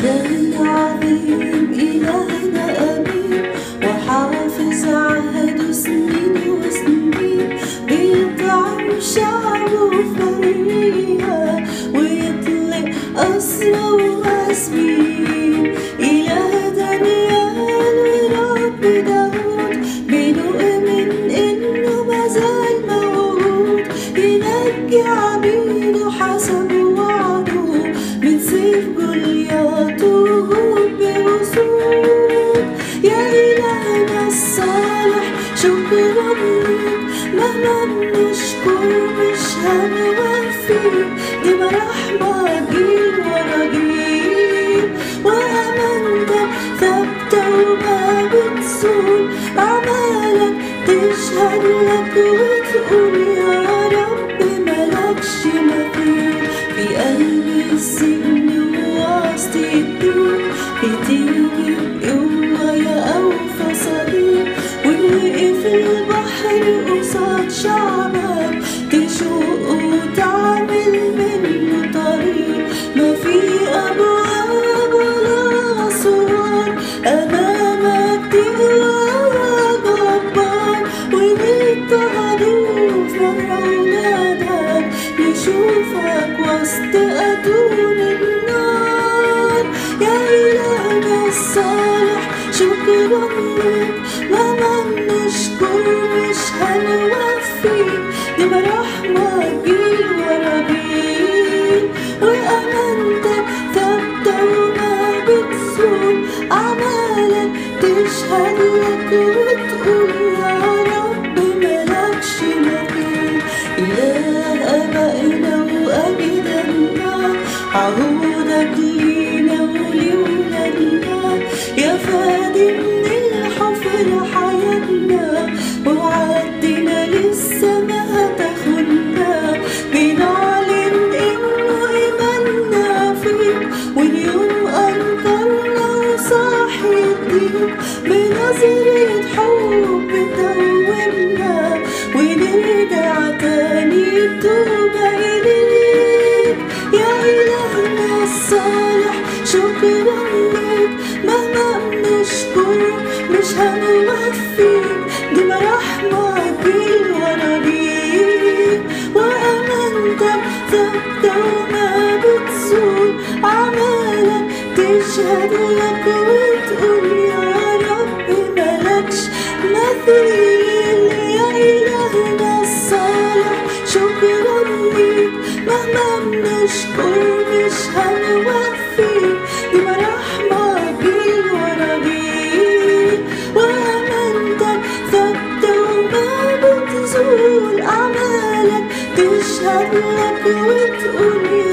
إلهنا عظيم إلهنا أمين. وحافظ سنين وسنين بيطعم شعبه ويطلق أسرى إله بنؤمن إنه موجود ينجي عبيده حسب تشهد لك وتقول يا رب ملكش مثيل في قلب السجن ووسط الدين بتيجي بقوة يا أوفى صديق ووقف البحر قصاد شعبك في أولادك نشوفك وسط أتون النار. يا إلهنا الصالح شكرا لك. مهما نشكر مش هنوفي دي مراحمك جيل ورا جيل وأمانتك ثابتة وما بتزول أعمالك تشهد لك I'll شكرا ليك مهما بنشكر مش هنوفيك. دي مراحمك جيل ورا وأمانتك ثابتة وما بتزول تشهد لك وما بتزول أعمالك تشهد لك وتقول